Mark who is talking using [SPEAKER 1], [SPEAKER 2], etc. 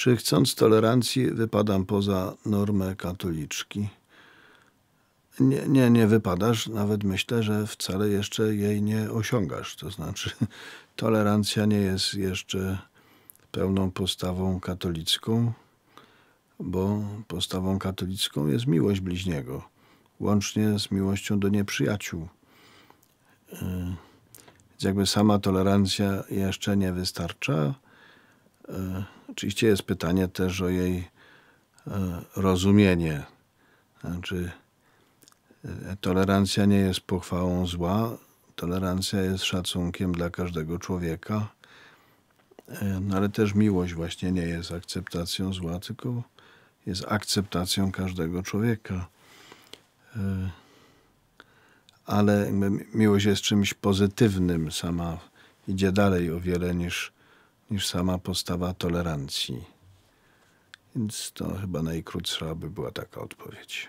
[SPEAKER 1] Czy chcąc tolerancji wypadam poza normę katoliczki? Nie, nie, nie wypadasz. Nawet myślę, że wcale jeszcze jej nie osiągasz. To znaczy, tolerancja nie jest jeszcze pełną postawą katolicką, bo postawą katolicką jest miłość bliźniego, łącznie z miłością do nieprzyjaciół. Yy, więc jakby sama tolerancja jeszcze nie wystarcza. Oczywiście jest pytanie też o jej yy, rozumienie. Znaczy, tolerancja nie jest pochwałą zła, tolerancja jest szacunkiem dla każdego człowieka, no ale też miłość właśnie nie jest akceptacją zła, tylko jest akceptacją każdego człowieka. Ale miłość jest czymś pozytywnym, sama idzie dalej o wiele niż, niż sama postawa tolerancji. Więc to chyba najkrótsza by była taka odpowiedź.